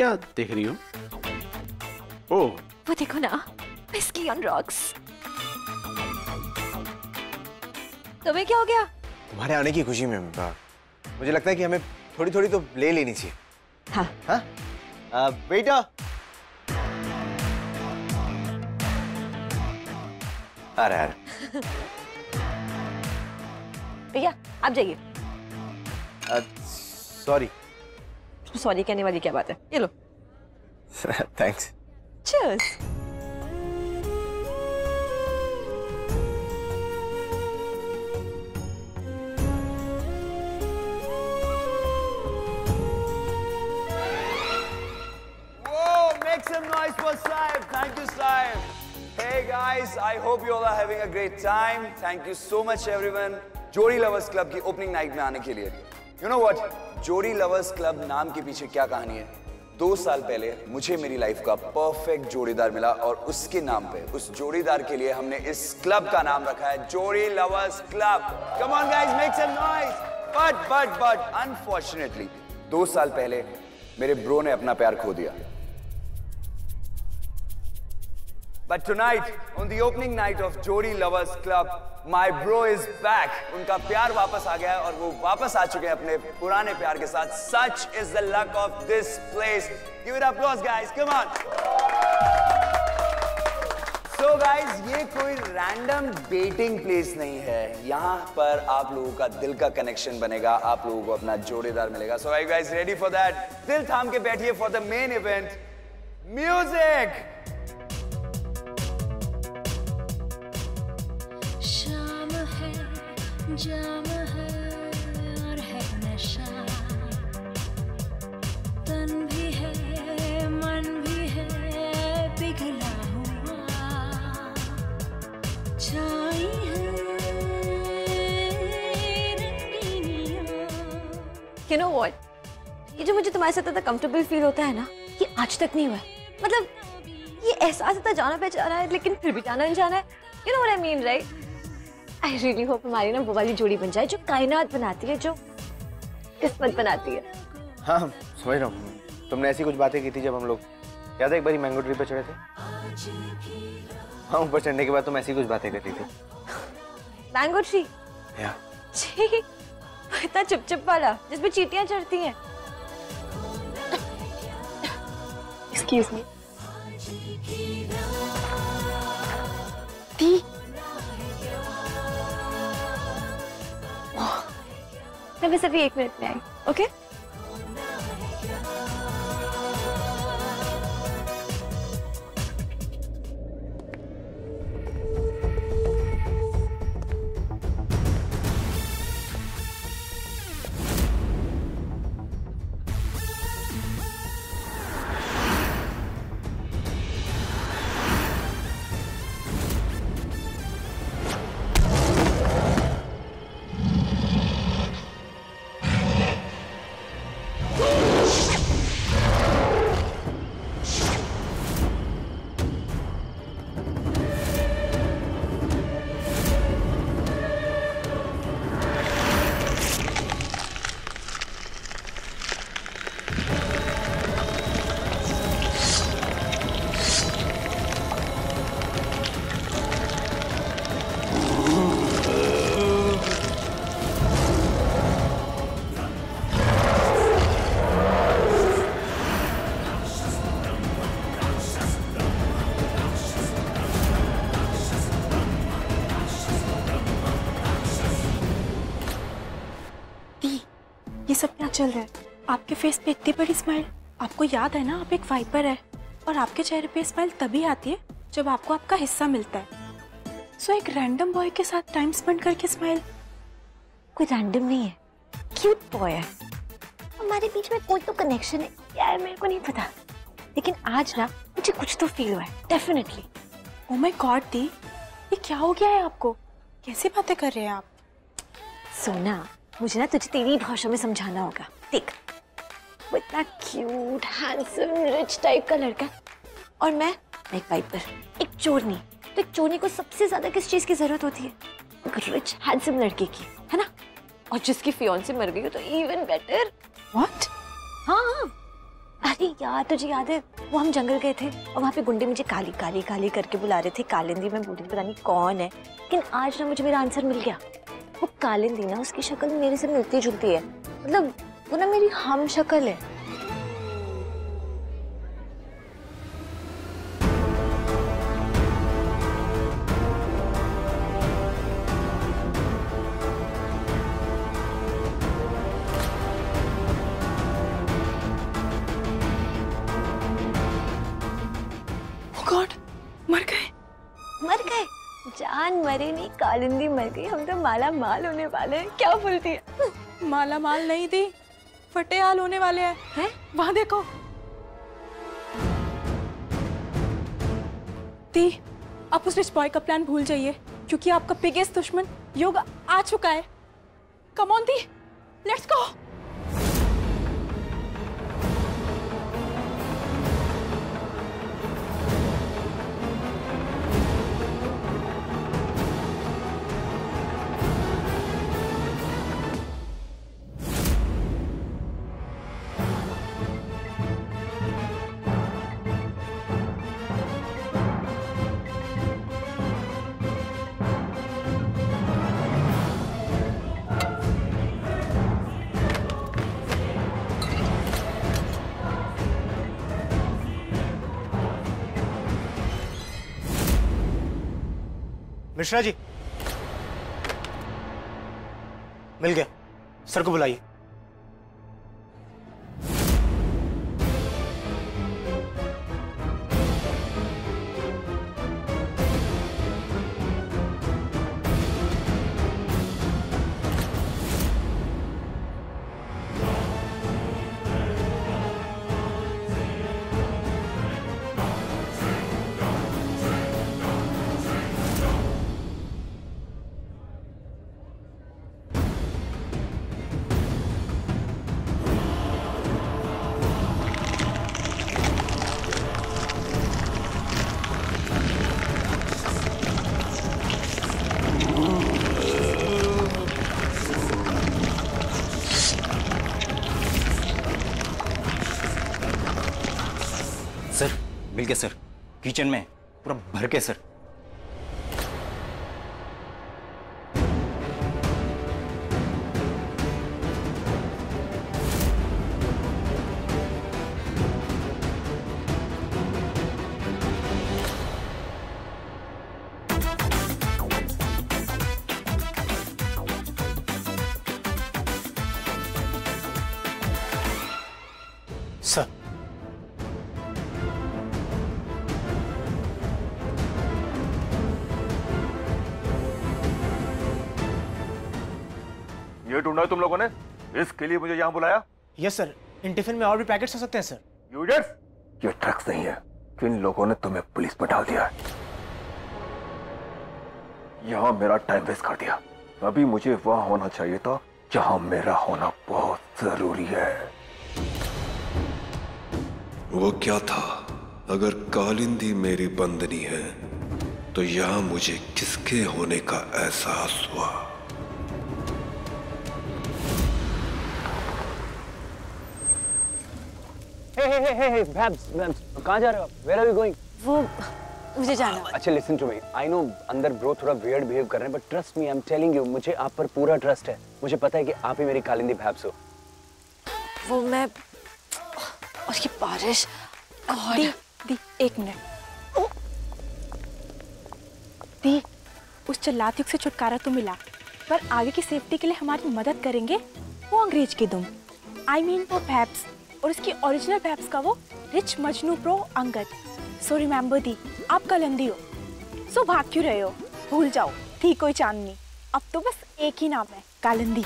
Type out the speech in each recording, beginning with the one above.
क्या देख रही हो? ओह। वो देखो ना विस्की ऑन रॉक्स। तुम्हें क्या हो गया? तुम्हारे आने की खुशी में मुझे लगता है कि हमें थोड़ी थोड़ी तो ले लेनी चाहिए। हाँ। हाँ? आ, बेटा। अरे है, रहा भैया आप जाइए। सॉरी। सॉरी कहने वाली क्या बात है? ये लो। Thanks cheers Whoa, make some noise for Saib. Thank you, Saib. Hey guys, I hope you all are having a great time. Thank you so much everyone. Jodi lovers club की opening night में आने के लिए you know what Jodi lovers club नाम के पीछे क्या कहानी है दो साल पहले मुझे मेरी लाइफ का परफेक्ट जोड़ीदार मिला और उसके नाम पे, उस जोड़ीदार के लिए हमने इस क्लब का नाम रखा है, Jodi lovers club come on guys make some noise but but but unfortunately दो साल पहले मेरे ब्रो ने अपना प्यार खो दिया। But tonight, on the opening night of Jodi Lovers Club, my bro is back. उनका प्यार वापस आ गया है और वो वापस आ चुके हैं अपने पुराने प्यार के साथ. Such is the luck of this place. Give it applause, guys. Come on. So guys, ये कोई random dating place नहीं है. यहाँ पर आप लोगों का दिल का connection बनेगा. आप लोगों को अपना जोड़ीदार मिलेगा. Are you guys ready for that? दिल थाम के बैठिए for the main event. Music. जाम है और है नशा। तन भी है, मन भी है, पिघला हुआ। छाई रंगीनियाँ। यू नो ये जो मुझे तुम्हारे साथ कंफर्टेबल फील होता है ना, ये आज तक नहीं हुआ मतलब ये एहसास इतना जाना पहचाना है, लेकिन फिर भी जाना नहीं जाना है। You know what I mean right I really hope हमारी ना वो वाली जोड़ी बन जाए जो कायनात बनाती है जो किस्मत बनाती है। हाँ समझ रहा हूँ। तुमने ऐसी कुछ बातें की थी जब हम लोग याद है एक बार मैंगो ट्री पे चढ़े थे? हाँ ऊपर चढ़ने के बाद तुम ऐसी कुछ बातें करती थी। Mango tree? या। छी वो इतना चिपचिप वाला जिसमें चींटियाँ चढ़ती हैं। एक्सक्यूज मी मैं बस अभी एक मिनट में आई ओके? चल रहा है। आपके फेस पे इतनी बड़ी स्माइल आपको याद है ना आप एक वाइपर है। और आपके चेहरे पे स्माइल तभी आती है जब आपको आपका हिस्सा मिलता है। सो so, एक रैंडम बॉय के साथ टाइम स्पेंड करके स्माइल कोई रैंडम नहीं है। क्यूट बॉय है। हमारे बीच में कोई तो कनेक्शन है। यार मेरे को नहीं पता। लेकिन आज ना मुझे कुछ तो फील हुआ है। डेफिनेटली ओ माय गॉड दी। ये क्या हो गया है आपको? कैसे बातें कर रहे हैं आप? सोना मुझे ना तुझे तेरी भाषा में समझाना होगा। देख, वो इतना क्यूट हैंडसम रिच टाइप का लड़का और मैं एक वाइपर एक चोरनी। तो एक चोरनी को सबसे ज़्यादा किस चीज़ की ज़रूरत होती है? एक रिच हैंडसम लड़के की, है ना? और जिसकी फियोन्सी मर गई हो तो इवन बेटर व्हाट हाँ अरे यार, तुझे याद है, वो हम जंगल गए थे और वहाँ पे गुंडे मुझे काली काली काली करके बुला रहे थे। कालिंदी, में बोली पता नहीं कौन है। लेकिन आज ना मुझे मेरा आंसर मिल गया। वो कालिंदी ना, उसकी शक्ल मेरे से मिलती जुलती है। मतलब वो ना मेरी हम शक्ल है। मरे नहीं कालिंदी मर गई। हम तो माला माल होने वाले हैं। क्या बोलती है? माला माल नहीं दी फटे हाल होने वाले हैं। हैं? वहाँ देखो। दी आप उस रिच बॉय का प्लान भूल जाइए क्योंकि आपका बिगेस्ट दुश्मन योग आ चुका है। कम ऑन दी लेट्स गो मिश्रा जी। मिल गया सर को बुलाइए। गया सर किचन में पूरा भर के सर। ये ढूंढा तुम लोगों ने? इसके लिए मुझे यहाँ बुलाया। यस सर इन टिफ़िन में और भी पैकेट्स हो सकते हैं सर idiots! ये ड्रग्स नहीं है। किन लोगों ने तुम्हें पुलिस पर डाल दिया? है यहाँ मेरा टाइम वेस्ट कर दिया। अभी मुझे वहाँ होना चाहिए था जहाँ मेरा होना बहुत ज़रूरी है। वो क्या था? अगर कालिंदी मेरी बंदनी है तो यहाँ मुझे किसके होने का एहसास हुआ? हे हे हे हे बैब्स बैब्स कहाँ जा रहे हो आप? वेयर आर यू गोइंग वो मुझे जाना अच्छा listen to me I know अंदर ब्रो थोड़ा वियर्ड बिहेव कर रहे हैं but trust me I am telling you मुझे आप पर पूरा ट्रस्ट है। मुझे पता है कि आप ही मेरी कालिंदी भैब्स हो। वो मैं उसकी बारिश दी दी एक मिनट। दी उस चलाती से छुटकारा तो मिला पर आगे की सेफ्टी के लिए हमारी मदद करेंगे? वो अंग्रेज़ के दुम। आई मीन वो भैब्स और उसकी ओरिजिनल भैब्स का वो rich Majnu pro Angad. So remember दी आप कलंदी हो। सो भाग क्यों रहे हो? भूल जाओ थी कोई चांदनी। अब तो बस एक ही नाम है कालिंदी।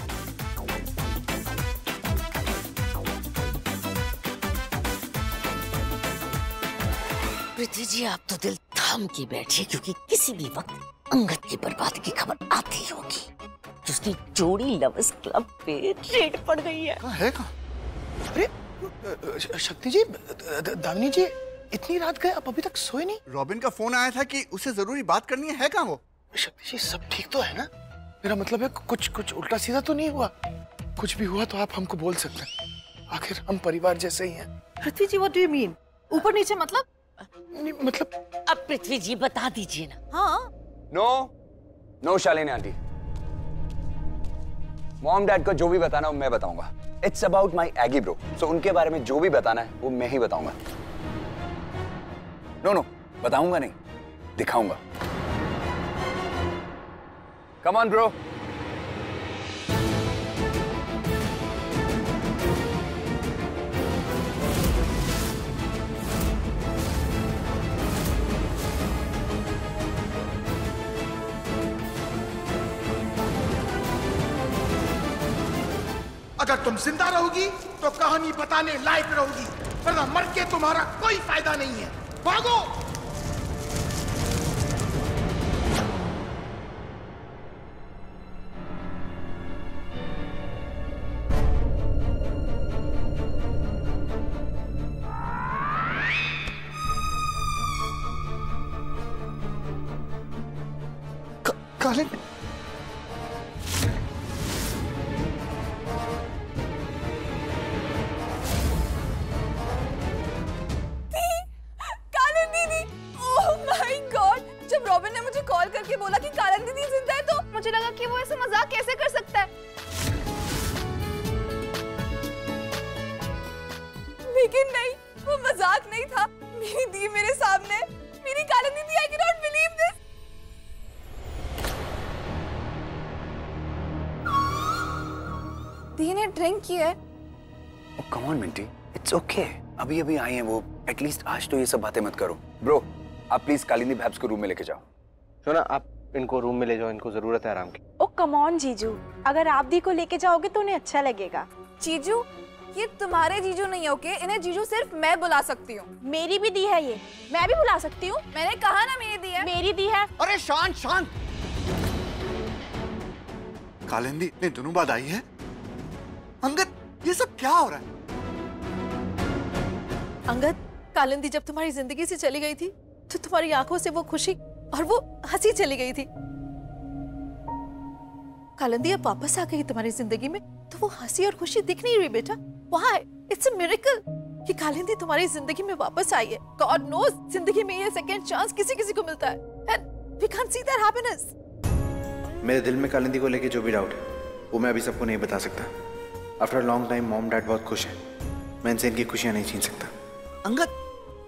पृथ्वी जी आप तो दिल थाम के बैठिए क्योंकि किसी भी वक्त अंगद की बर्बादी की खबर आती होगी। उसकी जोड़ी लवर्स क्लब पे रेड पड़ गई है। है कहाँ? अरे शक्ति जी दामिनी जी इतनी रात गए आप अभी तक सोए नहीं? रॉबिन का फ़ोन आया था कि उसे ज़रूरी बात करनी है, है कहाँ वो? शक्ति जी सब ठीक तो है ना? मेरा मतलब है कुछ कुछ उल्टा सीधा तो नहीं हुआ? कुछ भी हुआ तो आप हमको बोल सकते हैं। आखिर हम परिवार जैसे ही हैं। Prithvi ji what do you mean ऊपर नीचे मतलब? नहीं मतलब अब पृथ्वी जी बता दीजिए ना। हाँ। No no Shalini aunty. Mom dad को जो भी बताना मैं बताऊँगा। It's about my एगी bro so उनके बारे में जो भी बताना है, वो मैं ही बताऊँगा। नो नो बताऊँगा नहीं. दिखाऊँगा। कमान ब्रो अगर तुम ज़िंदा रहोगी तो कहानी बताने लायक रहोगी, वरना मर के तुम्हारा कोई फ़ायदा नहीं है। भागो! कालिन किया है come on Minty it's okay अभी अभी आए हैं वो। एटलीस्ट आज तो ये सब बातें मत करो। ब्रो आप प्लीज़ कालिंदी भैब्स को रूम में लेके जाओ। सुना आप इनको रूम में ले जाओ। इनको ज़रूरत है आराम की। ओ कम ऑन जीजू। अगर आप दी को लेके जाओगे तो उन्हें अच्छा लगेगा। जीजू ये तुम्हारे जीजू नहीं ओके इन्हें जीजू सिर्फ़ मैं बुला सकती हूँ। मेरी भी दी है ये। मैं भी बुला सकती हूँ। मैंने कहा ना मेरी दी है। मेरी दी है। अरे शांत शांत। कालिंदी इतने दिनों बाद आई है? अंगद ये सब क्या हो रहा है? अंगद कालिंदी जब तुम्हारी ज़िंदगी से चली गई थी तो तुम्हारी आँखों से वो खुशी और वो हँसी चली गई थी। कालिंदी अब वापस आ गई तुम्हारी ज़िंदगी में तो वो हँसी और खुशी दिख नहीं रही बेटा। Why? इट्स अ मिरेकल कि कालिंदी तुम्हारी ज़िंदगी में वापस आई है। गॉड नोस ज़िंदगी में ये सेकंड चांस किसी किसी को मिलता है। And we can't see that happiness मेरे दिल में कालिंदी को लेके जो भी डाउट है वो मैं अभी सबको नहीं बता सकता। After long time mom dad बहुत खुश है। मैं इनसे इनकी खुशियाँ नहीं छीन सकता। अंगद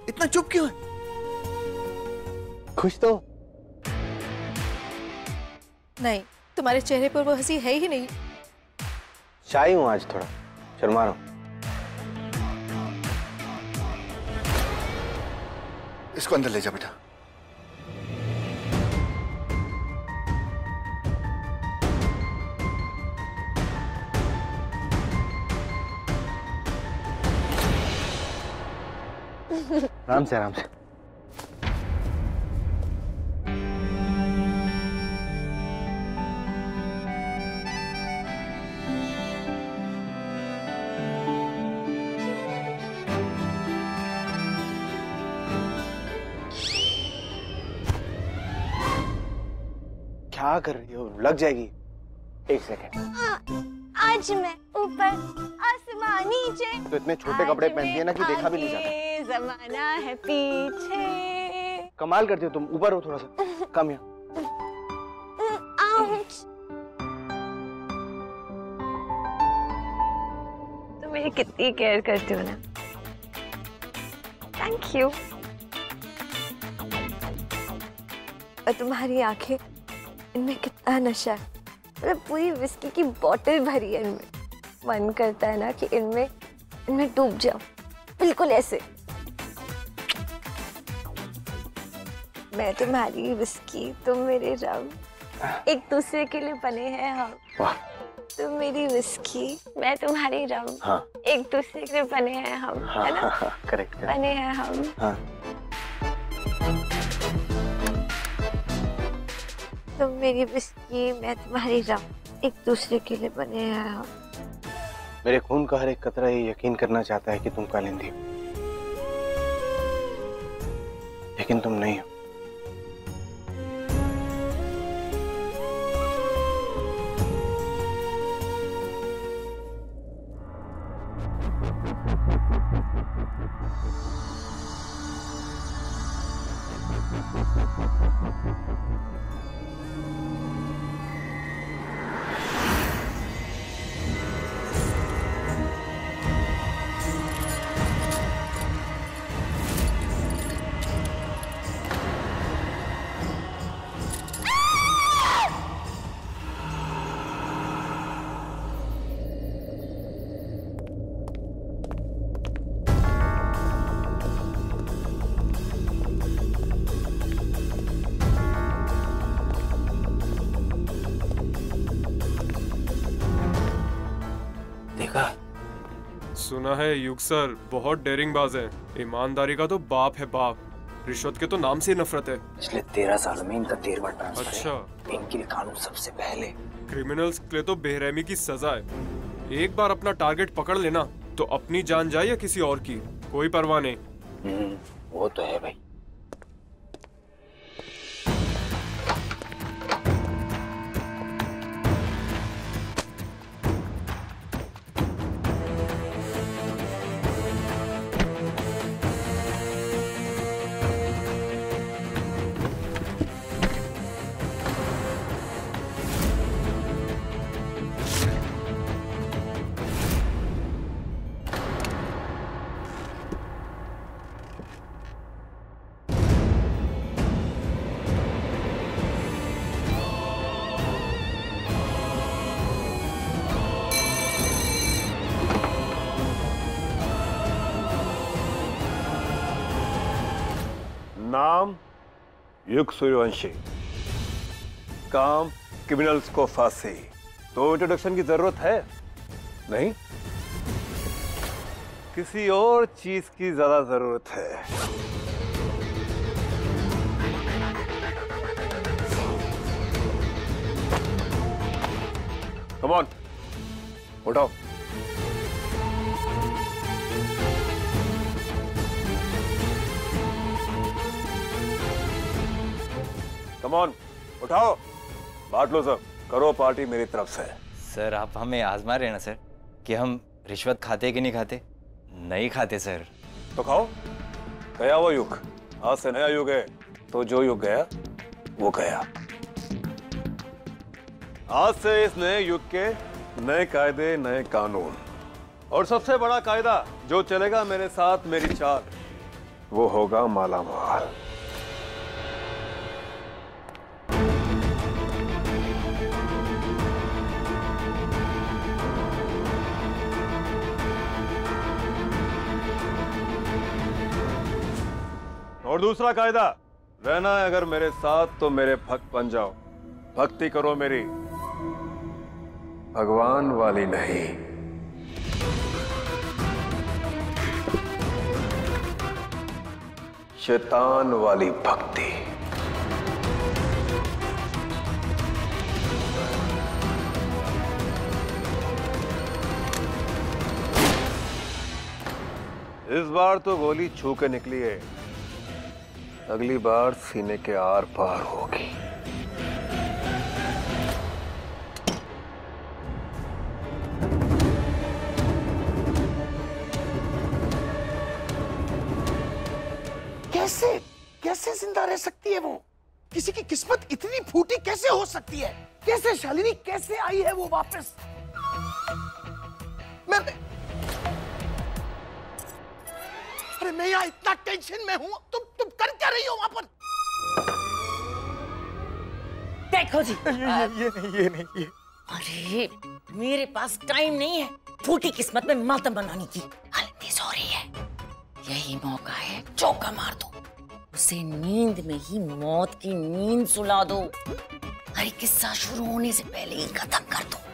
इतना चुप क्यों है? खुश तो? नहीं तुम्हारे चेहरे पर वो हँसी है ही नहीं। शाही हूँ आज थोड़ा। शर्मा रहा हूँ इसको अंदर ले जा बेटा। आराम से आराम से। क्या कर रही हो? लग जाएगी। एक सेकेंड आज मैं ऊपर आसमान नीचे। तो इतने छोटे कपड़े पहनती है ना कि देखा भी नहीं जाता। जमाना है पीछे। कमाल करती हो तुम ऊपर हो थोड़ा सा। कम यहाँ तुम मेरी कितनी केयर करते हो ना। थैंक यू और तुम्हारी आँखें इनमें कितना नशा है। मतलब पूरी विस्की की बोतल भरी है इनमें। मन करता है ना कि इनमें इनमें डूब जाओ बिल्कुल ऐसे। मैं तुम्हारी विस्की तुम मेरे रम एक दूसरे के लिए बने हैं हम। तुम मेरी विस्की मैं तुम्हारी रम हाँ। एक दूसरे के लिए बने हैं हम हाँ है ना? हाँ हाँ करेक्ट बने हैं हम। हाँ। तुम मेरी विस्की मैं तुम्हारी रम एक दूसरे के लिए बने हैं हम। मेरे खून का हर एक कतरा ये यकीन करना चाहता है कि तुम कालिंदी हो। लेकिन तुम नहीं हो। Thank you. सुना है युग सर बहुत डेरिंग बाज है। ईमानदारी का तो बाप है बाप। रिश्वत के तो नाम से नफरत है। पिछले तेरह साल में इनका तेरवा ट्रांसफ़र अच्छा। इनके लिए कानून सबसे पहले। क्रिमिनल्स के लिए तो बेरहमी की सजा है। एक बार अपना टारगेट पकड़ लेना तो अपनी जान जाए या किसी और की कोई परवाह नहीं। हम्म, वो तो है भाई। युग सूर्यवंशी काम क्रिमिनल्स को फांसी। तो इंट्रोडक्शन की ज़रूरत है? नहीं? किसी और चीज़ की ज़्यादा ज़रूरत है। कम ऑन उठाओ। कम ऑन उठाओ। बांट लो सब। करो पार्टी मेरी तरफ़ से। सर आप हमें आजमा रहे ना सर कि हम रिश्वत खाते कि नहीं खाते? नहीं खाते सर। तो खाओ। गया वो युग। आज से नया युग है। तो जो युग गया वो गया। आज से इस नए युग के नए कायदे नए कानून। और सबसे बड़ा कायदा जो चलेगा मेरे साथ मेरी चाल वो होगा माला माल और दूसरा कायदा, रहना है अगर मेरे साथ तो मेरे भक्त बन जाओ। भक्ति करो मेरी। भगवान वाली नहीं। शैतान वाली भक्ति। इस बार तो गोली छू के निकली है। अगली बार सीने के आर पार होगी। कैसे? कैसे ज़िंदा रह सकती है वो? किसी की किस्मत इतनी फूटी कैसे हो सकती है? कैसे शालिनी, कैसे आई है वो वापस? मैं मैं- अरे मैं यहाँ इतना टेंशन में हूँ। तुम तुम कर क्या रही हो वहाँ पर? देखो जी। ये ये नहीं ये नहीं ये। अरे मेरे पास टाइम नहीं है। फूटी किस्मत में मातम बनाने की। हल्दी सो रही है। यही मौका है चौका मार दो। उसे नींद में ही मौत की नींद सुला दो। अरे किस्सा शुरू होने से पहले ही खत्म कर दो।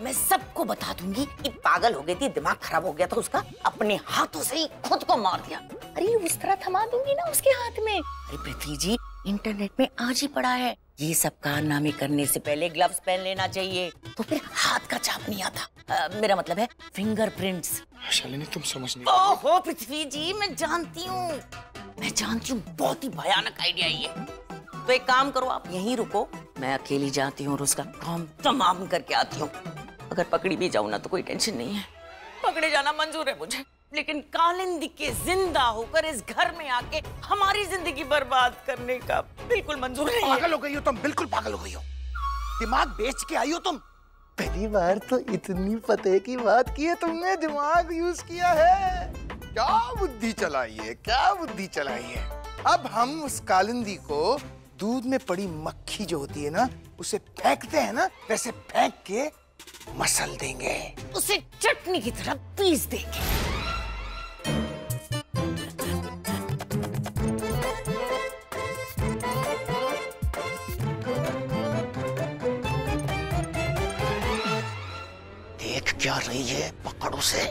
मैं सबको बता दूँगी कि पागल हो गई थी दिमाग खराब हो गया था उसका अपने हाथों से ही खुद को मार दिया। अरे उस तरह थमा दूँगी ना उसके हाथ में। अरे पृथ्वी जी इंटरनेट में आज ही पड़ा है। ये सब कारनामे करने से पहले ग्लव्स पहन लेना चाहिए। तो फिर हाथ का छाप नहीं आता। अ, मेरा मतलब है फिंगरप्रिंट्स शालिनी तुम समझ नहीं ओहो पृथ्वी जी मैं जानती हूँ। मैं जानती हूँ बहुत ही भयानक आइडिया ये। तो एक काम करो आप यहीं रुको। मैं अकेली जाती हूँ और उसका काम तमाम करके आती हूँ। अगर पकड़ी भी जाऊँ ना तो कोई टेंशन नहीं है। पकड़े जाना मंजूर है मुझे। लेकिन कालिंदी के ज़िंदा होकर इस घर में आके हमारी ज़िंदगी बर्बाद करने का बिल्कुल मंजूर नहीं पागल हो गई हो तुम बिल्कुल पागल हो गई हो। दिमाग बेच के आई हो तुम। पहली बार तो इतनी पते की बात की है तुमने दिमाग यूज़ किया है। क्या बुद्धि चलाई है क्या बुद्धि चलाई है। अब हम उस कालिंदी को दूध में पड़ी मक्खी जो होती है ना उसे फेंकते हैं ना वैसे फेंक के मसल देंगे। उसे चटनी की तरह पीस देंगे। देख क्या रही है पकड़ उसे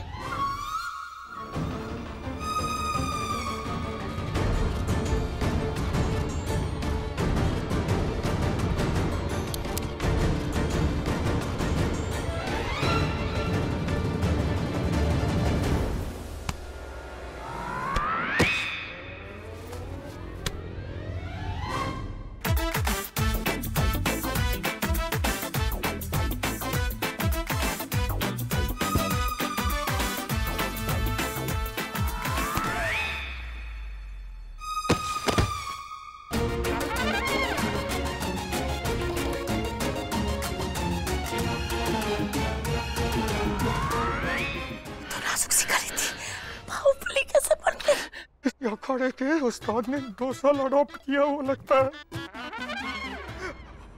उस्ताद ने दो साल अडॉप्ट किया वो लगता है।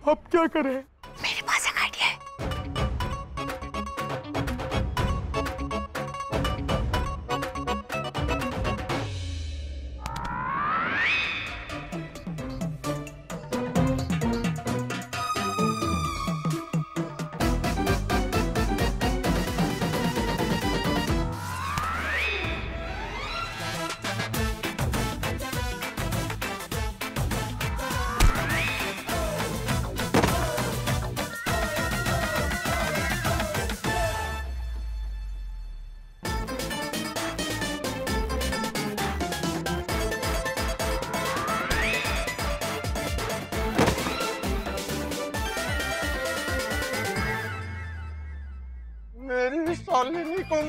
अब क्या करें?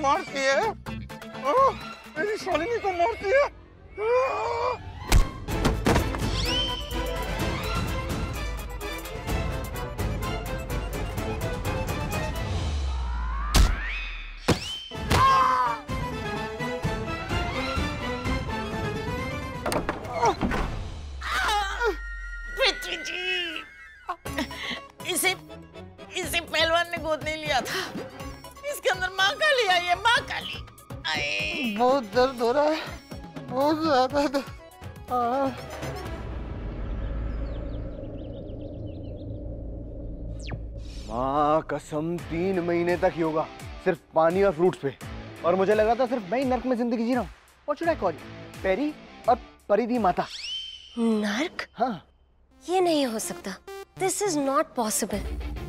मारती है कसम तीन महीने तक योगा सिर्फ़ पानी और फ्रूट्स पे। और मुझे लगा था सिर्फ़ मैं ही नर्क में ज़िंदगी जी रहा हूँ। Should I call you? पेरी और परिधि माता। नर्क? हाँ। ये नहीं हो सकता। दिस इज़ नॉट पॉसिबल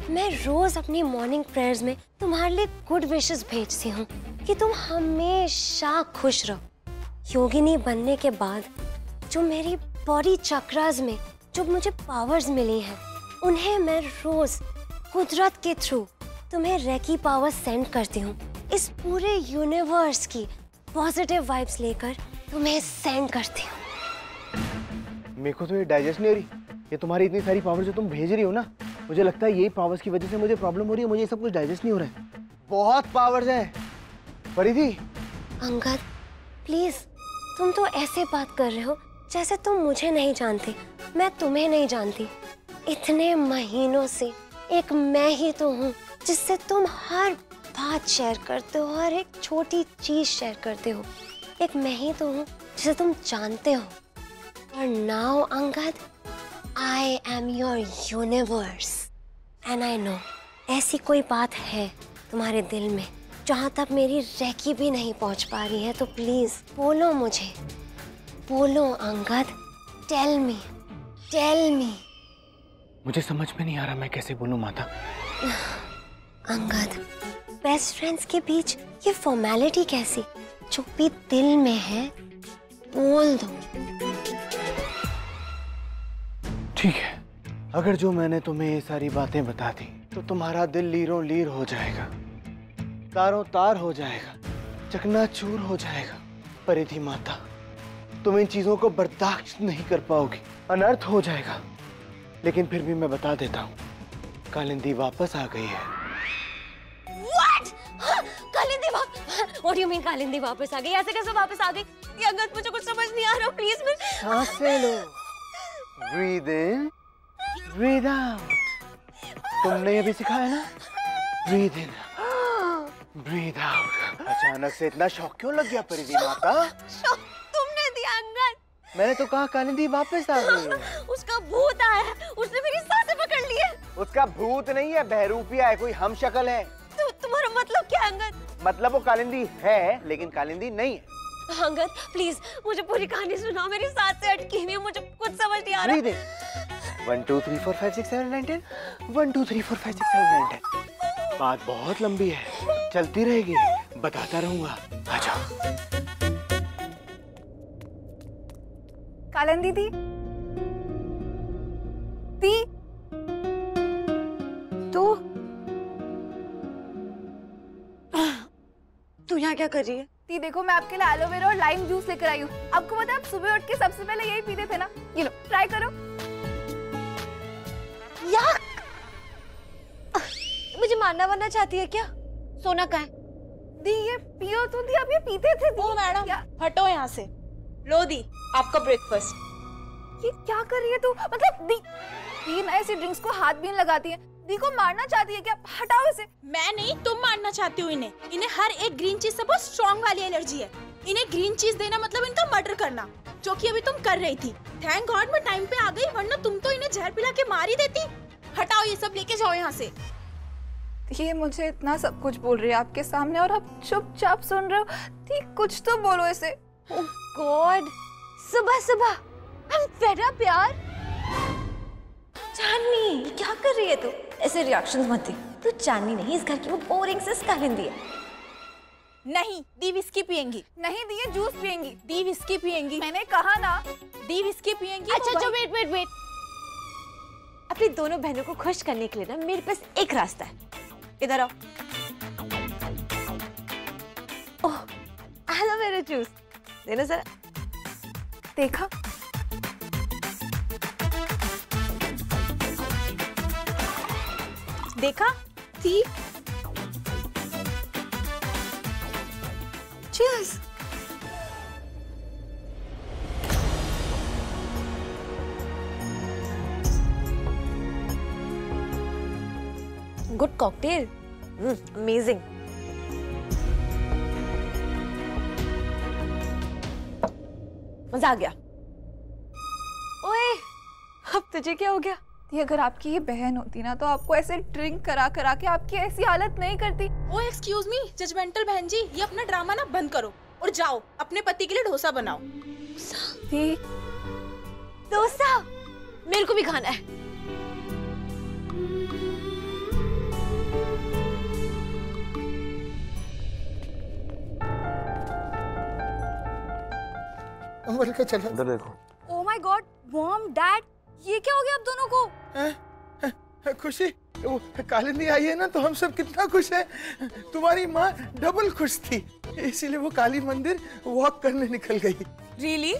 मैं रोज अपनी मॉर्निंग प्रेयर्स में तुम्हारे लिए गुड विशेस भेजती हूँ कि तुम हमेशा खुश रहो। योगिनी बनने के बाद जो मेरी बॉडी चक्रास में जो मुझे पावर्स मिली हैं उन्हें मैं रोज कुदरत के थ्रू तुम्हें रेकी पावर सेंड करती हूँ। इस पूरे यूनिवर्स की पॉजिटिव वाइब्स लेकर तुम्हें सेंड करती हूँ। मेरे को तो ये डाइजेस्ट नहीं हो रही। ये तुम्हारी इतनी सारी पावर जो तुम भेज रही हो ना मुझे लगता है यही पावर्स की वजह से मुझे प्रॉब्लम हो रही है मुझे ये सब कुछ डाइजेस्ट नहीं हो रहा है। बहुत पावर्स हैं। परिधि। अंगद प्लीज़ तुम तो ऐसे बात कर रहे हो जैसे तुम मुझे नहीं जानते मैं तुम्हें नहीं जानती। इतने महीनों से एक मैं ही तो हूँ, जिससे तुम हर बात शेयर करते हो, हर एक छोटी चीज़ शेयर करते हो। एक मैं ही तो हूँ, जिसे तुम जानते हो। और now Angad I am your universe and I know ऐसी कोई बात है तुम्हारे दिल में, जहाँ तक मेरी रैकी भी नहीं पहुँच पा रही है तो प्लीज़ बोलो मुझे। बोलो, Angad tell me tell me मुझे समझ में नहीं आ रहा मैं कैसे बोलूँ माता। अंगद बेस्ट फ्रेंड्स के बीच ये फॉर्मेलिटी कैसी? जो भी दिल में है बोल दो। ठीक है। अगर जो मैंने तुम्हें ये सारी बातें बता दी तो तुम्हारा दिल लीरों लीर हो जाएगा। तारों तार हो जाएगा। चकनाचूर हो जाएगा। परिधि माता तुम इन चीज़ों को बर्दाश्त नहीं कर पाओगी। अनर्थ हो जाएगा। लेकिन फिर भी मैं बता देता हूँ कालिंदी वापस आ गई है। What? कालिंदी वापस What do you mean Kalindi वापस आ गई? ऐसे कैसे वापस आ गई? ये मुझे कुछ समझ नहीं आ रहा प्लीज़ मैं साँसें लो ब्रीद इन ब्रीद आउट तुमने ये भी सिखाया ना? ब्रीद इन ब्रीद आउट अचानक से इतना शौक क्यों लग गया परिधि माता? मैंने तो कहा कालिंदी वापस आ गई है। उसका भूत आया है। उसने मेरी साँसें पकड़ ली है। उसका भूत नहीं है बहरूपिया है कोई हम शक्ल है। तु, तुम्हारा मतलब क्या अंगद? मतलब वो कालिंदी है लेकिन कालिंदी नहीं है। अंगद प्लीज़ मुझे पूरी कहानी सुनाओ। मेरी साँसें अटकी हुई हैं, मुझे कुछ समझ नहीं आ रहा। In one two three four five six seven nine ten one two three four five six seven nine ten बात बहुत लंबी है। चलती रहेगी। बताता रहूँगा। आ जाओ। कालन दीदी? दी तू? तू यहाँ क्या कर रही है? दी देखो मैं आपके लिए एलोवेरा और लाइम जूस लेकर आई हूँ। आपको पता है आप सुबह उठ के सबसे पहले यही पीते थे ना? ये लो ट्राई करो। याक! मुझे मारना वरना चाहती है क्या? सोना का है? दी ये पियो तो दी अब ये पीते थे दी। ओ मैडम हटो यहाँ से। लो दी। आपका ब्रेकफास्ट ये क्या कर रही है तू? मतलब दी दी ना ऐसी ड्रिंक्स को हाथ भी नहीं लगाती है। दी को मारना चाहती है क्या? हटाओ इसे। मैं नहीं तुम मारना चाहती हो इन्हें। इन्हें हर एक ग्रीन चीज़ से बहुत स्ट्रॉन्ग वाली एलर्जी है। इन्हें ग्रीन चीज़ देना मतलब इनका मर्डर करना जो कि अभी तुम कर रही थी। थैंक गॉड मैं टाइम पे आ गई वरना तुम तो इन्हें जहर पिला के मार ही देती। हटाओ ये सब लेके जाओ यहाँ से। ये मुझे इतना सब कुछ बोल रही है आपके सामने और आप चुपचाप सुन रहे हो। दी कुछ तो बोलो इसे। गॉड सुबह सुबह। हम फेड अप यार चांदनी क्या कर रही है तू? ऐसे रिएक्शंस मत दे। तू चांदनी नहीं इस घर की वो बोरिंग से कालिंदी है। नहीं दी विस्की पियेंगी। नहीं दी ये जूस पियेंगी। दी विस्की पियेंगी। मैंने कहा ना दी विस्की पियेंगी अच्छा अच्छा वेट वेट वेट अपनी दोनों बहनों को खुश करने के लिए ना मेरे पास एक रास्ता है। इधर आओ। ओह एलोवेरा जूस देना जरा। देखा। देखा? थी चीज़ गुड कॉकटेल अमेजिंग hmm, मज़ा आ गया। ओए अब तुझे क्या हो गया? ये अगर आपकी ये बहन होती ना तो आपको ऐसे ड्रिंक करा करा के आपकी ऐसी हालत नहीं करती। ओ एक्सक्यूज मी जजमेंटल बहन जी ये अपना ड्रामा ना बंद करो और जाओ अपने पति के लिए डोसा बनाओ। डोसा? मेरे को भी खाना है। के चलो। देखो। Oh my god mom dad ये क्या हो गया आप दोनों को? खुशी? वो कालिंदी आई है ना तो हम सब कितना खुश हैं। तुम्हारी माँ डबल खुश थी इसीलिए वो काली मंदिर वॉक करने निकल गई। रियली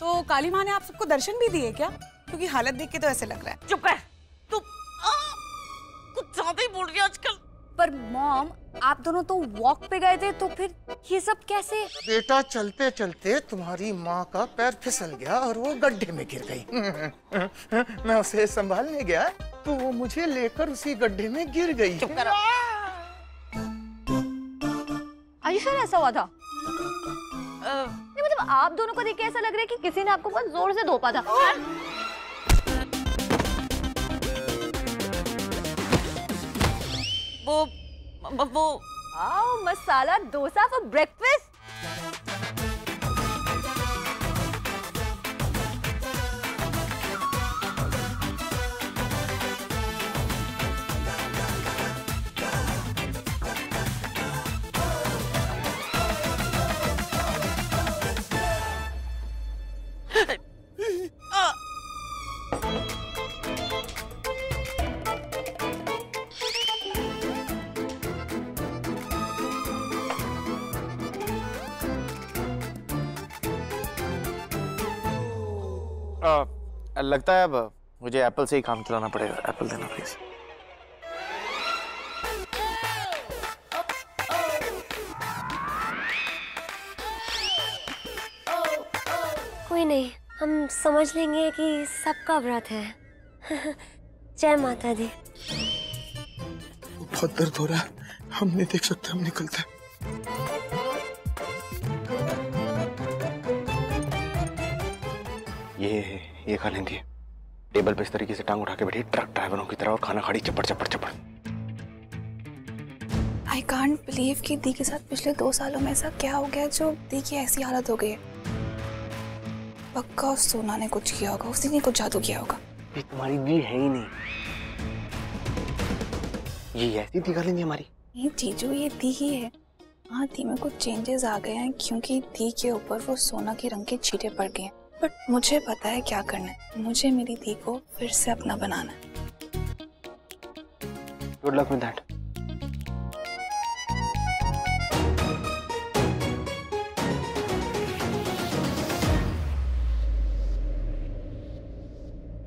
तो काली माँ ने आप सबको दर्शन भी दिए क्या? क्योंकि हालत देख के तो ऐसे लग रहा है। चुप कर तू कुछ ज़्यादा ही बोल रही है आजकल। पर मॉम आप दोनों तो वॉक पे गए थे तो फिर ये सब कैसे? बेटा चलते चलते तुम्हारी माँ का पैर फिसल गया और वो गड्ढे में गिर गई। मैं उसे संभालने गया तो वो मुझे लेकर उसी गड्ढे में गिर गई। चुप करो। आयुषा ऐसा हुआ था? नहीं मतलब आप दोनों को देख के ऐसा लग रहा है कि किसी ने आपको बहुत ज़ोर से धोपा था। वो वो आओ मसाला डोसा फॉर ब्रेकफास्ट लगता है अब मुझे एप्पल से ही काम चलाना पड़ेगा। एप्पल देना प्लीज़ कोई नहीं हम समझ लेंगे कि सबका व्रत है। जय माता दी बहुत दर्द हो रहा है। हम नहीं देख सकते हम निकलते हैं। ये ये खा लेंगी। टेबल पे इस तरीके से टांग उठा के बैठी ट्रक ड्राइवरों की तरह और खाना खाड़ी चपड़ चपड़ चपड़ आई कांट बिलीव कि दी के साथ पिछले दो सालों में ऐसा क्या हो गया जो दी की ऐसी हालत हो गई। पक्का उस सोना ने कुछ किया होगा उसी ने कुछ जादू किया होगा। ये तुम्हारी दी है ही नहीं। ये ऐसी दिखा लेंगी हमारी। नहीं जीजू ये दी ही है। हाँ दी में कुछ चेंजेस आ गए हैं क्योंकि दी के ऊपर वो सोना के रंग के छींटे पड़ गए। हैं बट मुझे पता है क्या करना है। मुझे मेरी दी को फिर से अपना बनाना है। Good luck with that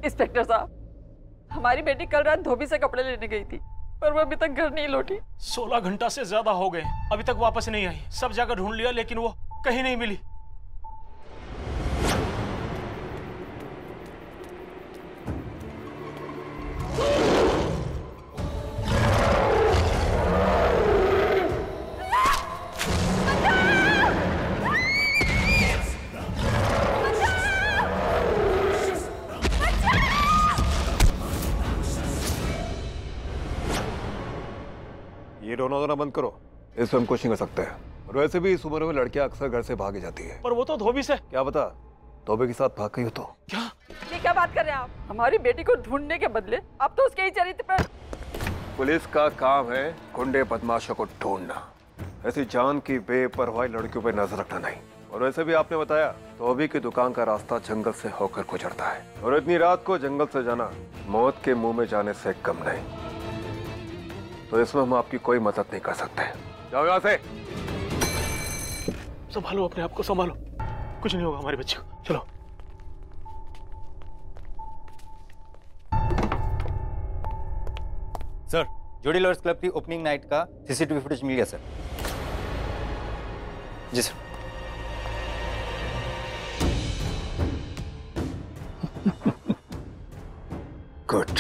inspector साहब हमारी बेटी कल रात धोबी से कपड़े लेने गई थी पर वो अभी तक घर नहीं लौटी। सोलह घंटा से ज़्यादा हो गए अभी तक वापस नहीं आई। सब जगह ढूंढ लिया लेकिन वो कहीं नहीं मिली। ये रोना धोना बंद करो। इससे हम कुछ नहीं कर सकते और वैसे भी इस उम्र में लड़कियाँ अक्सर घर से भागी जाती है। पर वो तो धोबी से। क्या बता धोबे के साथ भाग गई हो तो। क्या? ये क्या बात कर रहे हैं आप? हमारी बेटी को ढूँढने के बदले अब तो उसके ही चरित्र पर पुलिस का काम है गुंडे बदमाशों को ढूंढना। ऐसी जान की बेपरवाही लड़कियों पर नज़र रखना नहीं। और वैसे भी आपने बताया धोबी की दुकान का रास्ता जंगल से होकर गुजरता है। और इतनी रात को जंगल से जाना मौत के मुँह में जाने से कम नहीं। तो इसमें हम आपकी कोई मदद नहीं कर सकते। जाओ यहाँ से। संभालो अपने आप को संभालो। कुछ नहीं होगा हमारे बच्चे को। चलो। सर जोड़ी लवर्स क्लब की ओपनिंग नाइट का सीसीटीवी फुटेज मिल गया सर। जी सर। गुड।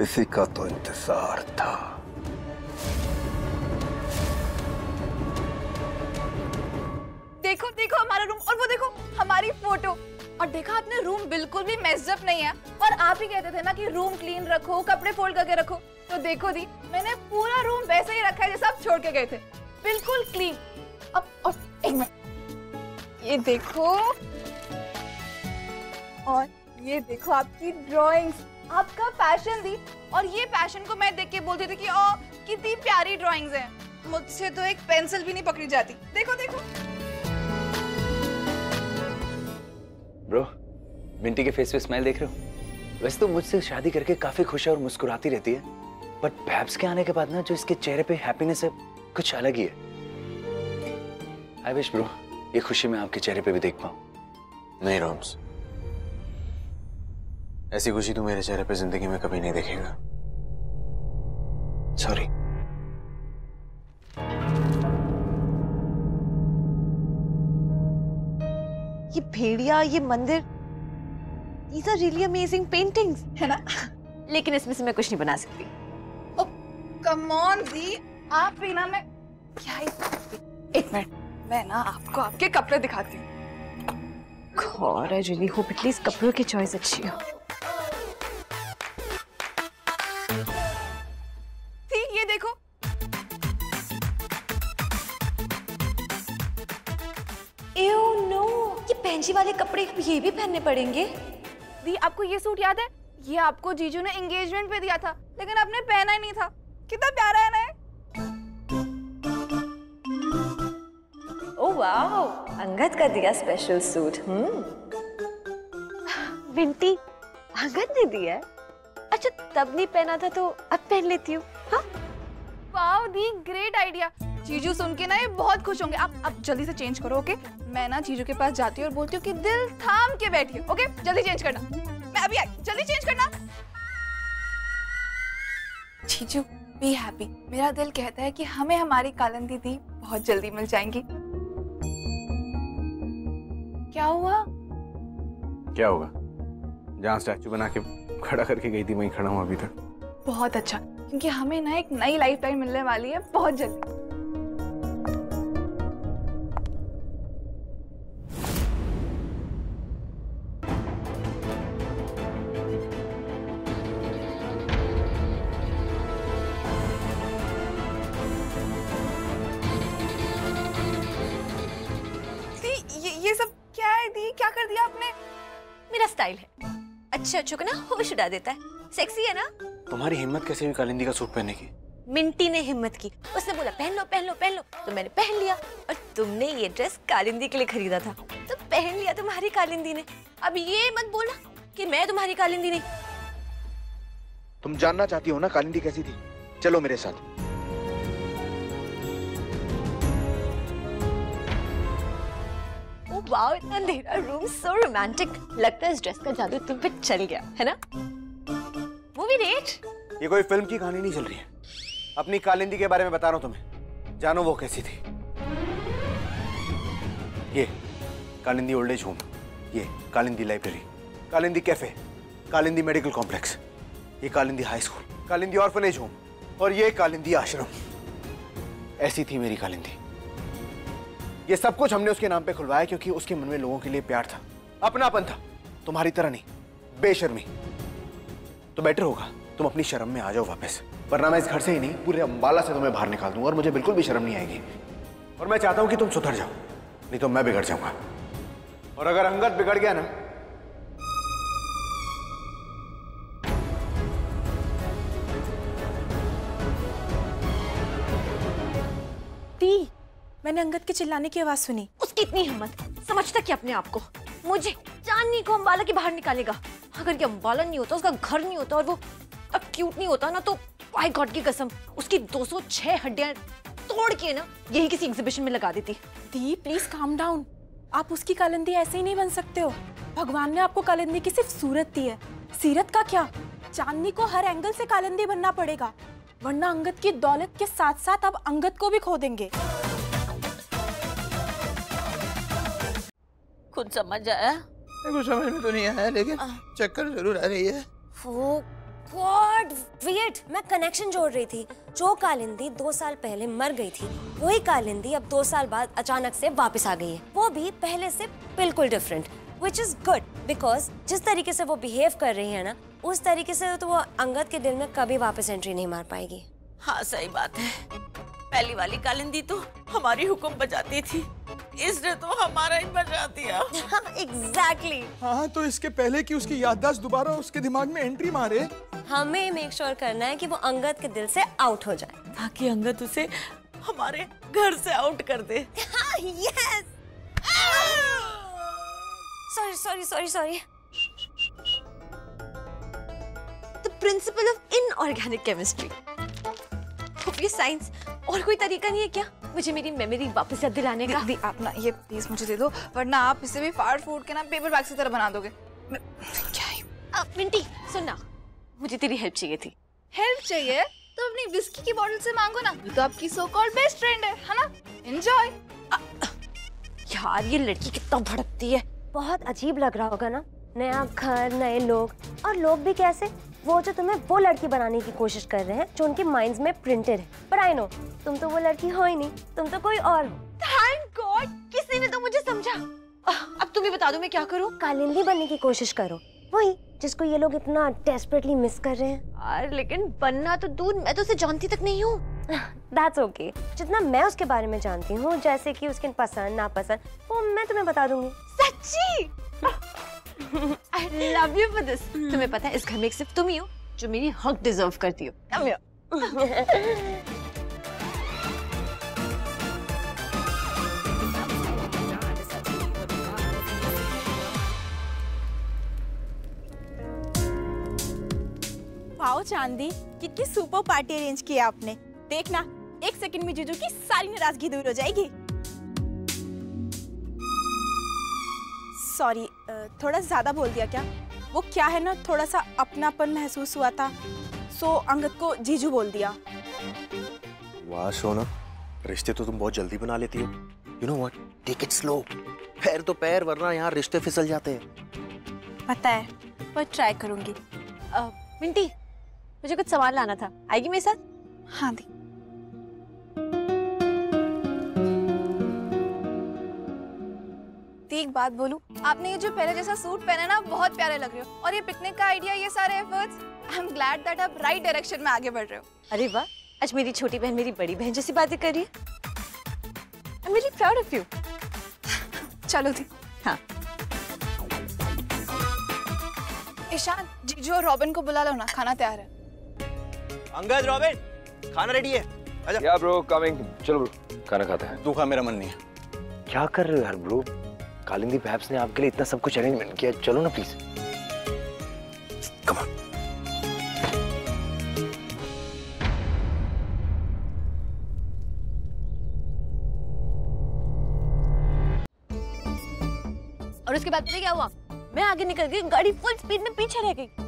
इसी का तो इंतज़ार था। देखो देखो हमारा रूम और वो देखो, हमारी फ़ोटो और देखा आपने रूम बिल्कुल भी मेस्ड नहीं है। और आप ही कहते थे ना कि रूम क्लीन रखो, कपड़े फोल्ड करके रखो। तो देखो दी मैंने पूरा रूम वैसे ही रखा है जैसे आप छोड़ के गए थे। बिल्कुल क्लीन अब और एक मिनट। ये देखो। और ये देखो आपकी ड्राइंग्स आपका पैशन दी और ये पैशन को मैं देख के बोलती थी कि, ओ, कितनी प्यारी ड्राइंग्स हैं। मुझसे तो एक पेंसिल भी नहीं पकड़ी जाती। देखो देखो। ब्रो मिंटी के फेस पे स्माइल देख रहे हो? वैसे तो मुझसे शादी करके काफ़ी खुश है और मुस्कुराती रहती है। बट भैब्स के आने के बाद ना, जो इसके चेहरे पे हैप्पीनेस है, कुछ अलग ही है। आई विश ब्रो ये खुशी मैं आपके चेहरे पे भी देख पाऊँ। नहीं रोम्स ऐसी खुशी तू मेरे चेहरे पे ज़िंदगी में कभी नहीं देखेगा। सॉरी ये भेड़िया ये मंदिर these are really amazing paintings. है ना? लेकिन इसमें से मैं कुछ नहीं बना सकती। कम ऑन जी। आप भी ना मैं क्या ही एक मिनट मैं ना आपको आपके कपड़े दिखाती हूँ। God, I really hope कपड़ों की चॉइस अच्छी हो। वाले कपड़े ये भी पहनने पड़ेंगे। दी आपको ये सूट याद है? ये आपको जीजू ने एंगेजमेंट पे दिया था लेकिन आपने पहना ही नहीं था। कितना प्यारा है ना? ओह वाओ अंगद का दिया स्पेशल सूट हम्म। विंटी अंगद ने दिया है? अच्छा तब नहीं पहना था तो अब पहन लेती हूँ हाँ? वाओ दी ग्रेट आइडिया जीजू सुन के ना ये बहुत खुश होंगे। आप अब जल्दी से चेंज करो ओके मैं ना चीजू के पास जाती हूँ और बोलती हूँ कि दिल थाम के बैठिए ओके जल्दी चेंज करना। मैं अभी आई जल्दी चेंज करना। जीजू बी हैप्पी मेरा दिल कहता है कि हमें हमारी कालिंदी दीदी बहुत जल्दी मिल जाएँगी। क्या हुआ? क्या होगा जहाँ स्टैचू बना के खड़ा करके गई थी वहीं खड़ा हूँ अभी तक। बहुत अच्छा क्योंकि हमें ना एक नई लाइफ टाइम मिलने वाली है बहुत जल्दी। अच्छा अच्छों को ना होश उड़ा देता है। सेक्सी है ना? तुम्हारी हिम्मत कैसे हुई कालिंदी का सूट पहनने की? मिंटी ने हिम्मत की। उसने बोला पहन लो पहन लो पहन। लो तो मैंने पहन लिया। और तुमने ये ड्रेस कालिंदी के लिए खरीदा था। तो पहन लिया तुम्हारी कालिंदी ने। अब ये मत बोला कि मैं तुम्हारी कालिंदी नहीं। तुम जानना चाहती हो ना कालिंदी कैसी थी? चलो मेरे साथ। वाओ, इतना अंधेरा रूम सो रोमांटिक लगता है इस ड्रेस का जादू तुम पे चल गया, है ना? मूवी रेट ये कोई फ़िल्म की कहानी नहीं चल रही है। अपनी कालिंदी के बारे में बता रहा हूँ तुम्हें। जानो वो कैसी थी। ये, कालिंदी ओल्ड एज होम ये, Kalindi library Kalindi cafe Kalindi medical complex ये Kalindi high school Kalindi orphanage home और ये कालिंदी आश्रम। ऐसी थी मेरी कालिंदी। ये सब कुछ हमने उसके नाम पे खुलवाया क्योंकि उसके मन में लोगों के लिए प्यार था। अपनापन था। तुम्हारी तरह नहीं। बेशर्मी। तो बेटर होगा। तुम अपनी शर्म में आ जाओ वापस। वरना मैं इस घर से ही नहीं, पूरे अंबाला से तुम्हें बाहर निकाल दूँगा और मुझे बिल्कुल भी शर्म नहीं आएगी। और मैं चाहता हूँ कि तुम सुधर जाओ। नहीं तो मैं बिगड़ जाऊँगा। और अगर अंगत बिगड़ गया ना मैंने अंगद के चिल्लाने की आवाज़ सुनी। उसकी इतनी हिम्मत। समझता क्या अपने आप को? मुझे चांदनी को अम्बाला के बाहर निकालेगा। अगर ये अम्बाला नहीं होता उसका घर नहीं होता और वो अब क्यूट नहीं होता ना तो बाय गॉड की कसम उसकी 206 हड्डियाँ तोड़ के ना यही किसी एग्जीबिशन में लगा देती। दी प्लीज़ काम डाउन आप उसकी कालिंदी ऐसे ही नहीं बन सकते हो। भगवान ने आपको कालिंदी की सिर्फ़ सूरत दी है। सीरत का क्या? चांदनी को हर एंगल से कालिंदी बनना पड़ेगा। वरना अंगद की दौलत के साथ साथ आप अंगद को भी खो देंगे। कुछ समझ आया? कुछ समझ में तो नहीं आया लेकिन चक्कर ज़रूर आ रही है। गॉड वेट मैं कनेक्शन जोड़ रही थी। जो कालिंदी दो साल पहले मर गई थी वही कालिंदी अब दो साल बाद अचानक से वापस आ गई है। वो भी पहले से बिल्कुल different which is good because जिस तरीके से वो बिहेव कर रही है ना उस तरीके से तो वो अंगद के दिल में कभी वापस एंट्री नहीं मार पाएगी। हाँ सही बात है। पहली वाली कालिंदी तो हमारी हुक्म बजाती थी। इसने तो हमारा ही बजा दिया। Exactly exactly. हाँ तो इसके पहले कि उसकी याददाश्त दोबारा उसके दिमाग में एंट्री मारे? हमें मेक श्योर करना है कि वो अंगद के दिल से आउट हो जाए। ताकि अंगद उसे हमारे घर से आउट कर दे। Yes sorry sorry sorry sorry the principal of inorganic chemistry ये साइंस और कोई तरीका नहीं है क्या मुझे मेरी मेमोरी वापस याद दिलाने का? दी, दी, आप ना ये प्लीज़ मुझे दे दो वरना आप इसे भी फाड़ फूट के ना पेपर बैग की तरह बना दोगे। मैं- क्या है मिंटी सुन ना मुझे तेरी हेल्प चाहिए थी। हेल्प चाहिए? तो अपनी विस्की की बोतल से मांगो ना। ये तो आपकी सो कॉल्ड बेस्ट फ्रेंड है है ना? एंजॉय यार ये लड़की कितना भड़कती है। बहुत अजीब लग रहा होगा ना। नया घर नए लोग। और लोग भी कैसे? वो जो तुम्हें वो लड़की बनाने की कोशिश कर रहे हैं जो उनके माइंड में प्रिंटेड है। पर आई नो तुम तो वो लड़की हो ही नहीं तुम तो कोई और हो। थैंक गॉड किसी ने तो मुझे समझा। अब तुम ही बता दो मैं क्या करूँ? कालिंदी बनने की कोशिश करो। वही जिसको ये लोग इतना डेस्परेटली मिस कर रहे हैं। यार लेकिन बनना तो दूर मैं तो उसे जानती तक नहीं हूँ। दैट्स ओके जितना मैं उसके बारे में जानती हूँ जैसे कि उसके पसंद नापसंद वो मैं तुम्हें बता दूँगी। सच्ची? I love you for this तुम्हें पता है इस घर में सिर्फ़ तुम ही हो जो मेरी हक डिजर्व करती हो। Come here. वाओ चांदी कितनी सुपर पार्टी अरेंज की है आपने। देखना एक सेकंड में जीजू की सारी नाराज़गी दूर हो जाएगी। सॉरी थोड़ा ज़्यादा बोल दिया क्या? वो क्या है ना थोड़ा सा अपनापन महसूस हुआ था। सो अंगद को जीजू बोल दिया। वाह सोना। रिश्ते तो तुम बहुत जल्दी बना लेती हो। You know what take it slow पैर तो पैर वरना यहाँ रिश्ते फिसल जाते हैं। पता है पर ट्राई करूँगी। मिंटी मुझे कुछ सामान लाना था। आएगी मेरे साथ? हाँ दी। एक बात बोलूँ आपने ये जो पहले जैसा सूट पहना है ना बहुत प्यारे लग रहे हो। और ये पिकनिक का आइडिया ये सारे efforts I am glad that आप राइट डायरेक्शन में आगे बढ़ रहे हो। अरे वाह आज मेरी छोटी बहन मेरी बड़ी बहन जैसी बातें कर रही है। I am really proud of you चलो दी हाँ। ईशान जीजू और रॉबिन को बुला लो ना खाना तैयार है। अंगद रॉबिन खाना रेडी है। आजा। या ब्रो कमिंग चलो ब्रो खाना खाते हैं। तू खा मेरा मन नहीं है। क्या कर रहे हो यार ब्रो कालिंदी पैप्स ने आपके लिए इतना सब कुछ अरेंजमेंट किया। चलो ना प्लीज़ और उसके बाद क्या हुआ? मैं आगे निकल गई, गाड़ी फुल स्पीड में पीछे रह गई।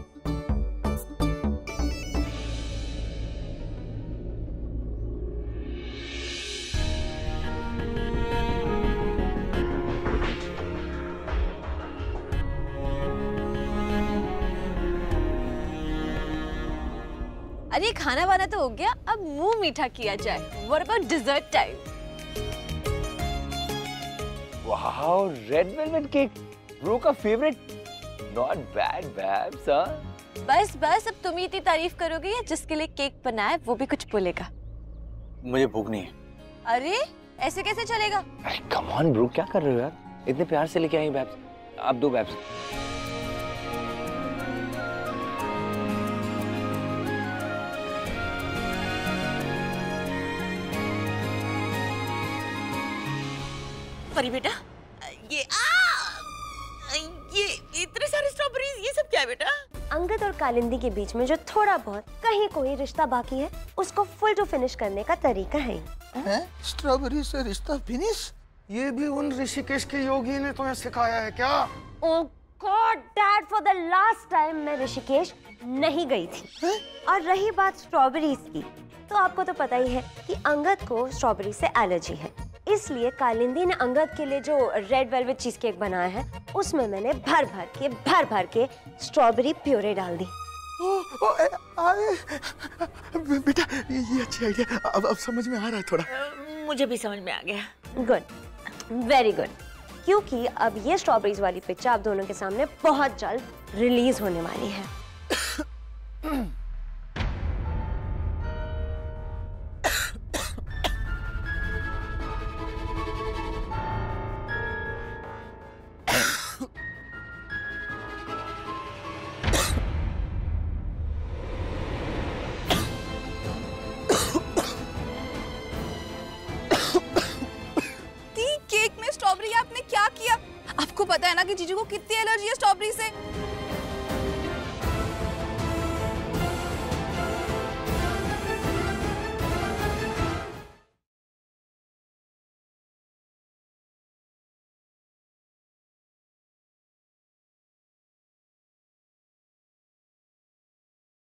अरे खाना वाना तो हो गया अब मुँह मीठा किया जाए। What about dessert time wow red velvet cake bro का फेवरेट नॉट बैड बैब्स बस बस अब तुम ही इतनी तारीफ़ करोगे या जिसके लिए केक बनाए वो भी कुछ बोलेगा? मुझे भूख नहीं है। अरे ऐसे कैसे चलेगा? कम ऑन ब्रो क्या कर रहे हो यार? इतने प्यार से लेके आई बैप्स आप दो बैप्स परी बेटा। ये आ ये इतने सारे स्ट्रॉबेरीज ये सब क्या है बेटा? अंगद और कालिंदी के बीच में जो थोड़ा बहुत कहीं कोई रिश्ता बाकी है उसको फुल टू फिनिश करने का तरीका है। हैं? स्ट्रॉबेरी से रिश्ता फिनिश ये भी उन ऋषिकेश के योगी ने तुम्हें सिखाया है क्या? ओ God dad for the last time मैं ऋषिकेश नहीं गई थी। है? और रही बात स्ट्रॉबेरीज की तो आपको तो पता ही है कि अंगद को स्ट्रॉबेरी से एलर्जी है। इसलिए कालिंदी ने अंगद के लिए जो रेड वेलवेट चीज़ केक बनाया है उसमें मैंने भर भर के भर भर के स्ट्रॉबेरी प्योरे डाल दी ओ, ओ, ए, आए, बेटा ये ये अच्छी आइडिया अब अब समझ में आ रहा है थोड़ा मुझे भी समझ में आ गया गुड वेरी गुड क्योंकि अब ये स्ट्रॉबेरीज वाली पिक्चर आप दोनों के सामने बहुत जल्द रिलीज़ होने वाली है